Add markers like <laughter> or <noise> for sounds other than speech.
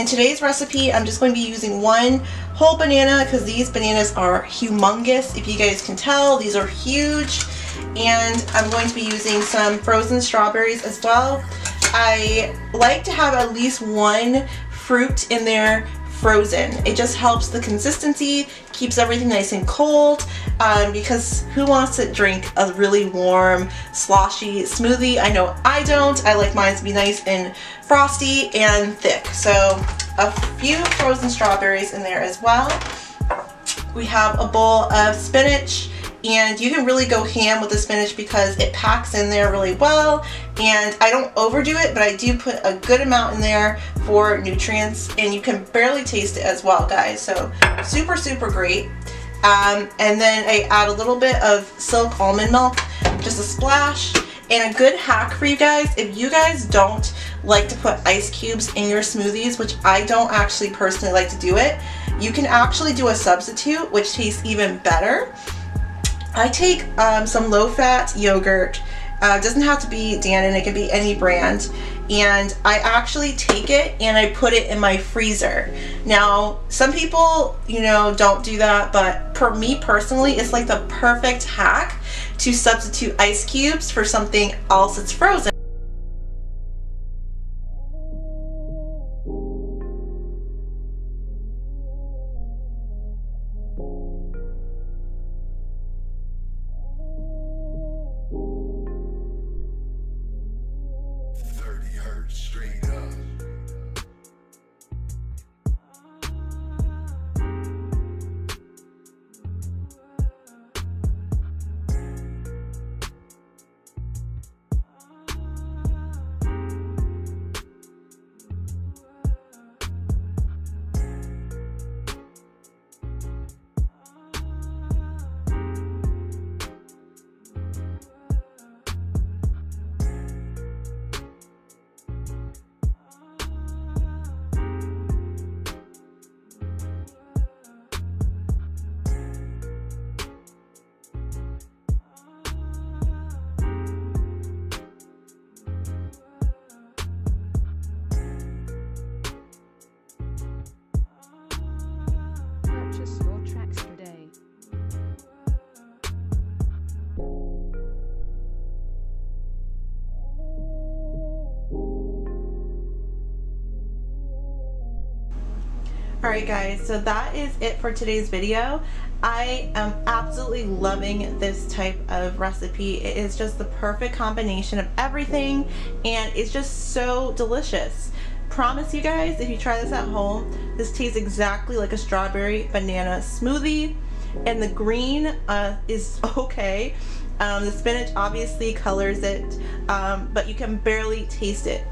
In today's recipe, I'm just going to be using one whole banana because these bananas are humongous. If you guys can tell, these are huge. And I'm going to be using some frozen strawberries as well. I like to have at least one fruit in there frozen. It just helps the consistency, keeps everything nice and cold, um, because who wants to drink a really warm, sloshy smoothie? I know I don't. I like mine to be nice and frosty and thick. So a few frozen strawberries in there as well. We have a bowl of spinach and you can really go ham with the spinach because it packs in there really well and I don't overdo it but I do put a good amount in there for nutrients and you can barely taste it as well guys. So super super great. Um, and then I add a little bit of silk almond milk just a splash and a good hack for you guys. If you guys don't like to put ice cubes in your smoothies which I don't actually personally like to do it you can actually do a substitute which tastes even better I take um, some low-fat yogurt. Uh, doesn't have to be Dannon, it can be any brand. And I actually take it and I put it in my freezer. Now, some people, you know, don't do that, but for me personally, it's like the perfect hack to substitute ice cubes for something else that's frozen. straight Alright guys, so that is it for today's video. I am absolutely loving this type of recipe. It is just the perfect combination of everything and it's just so delicious. Promise you guys, if you try this at home, this tastes exactly like a strawberry banana smoothie and the green uh, is <laughs> okay. Um, the spinach obviously colors it, um, but you can barely taste it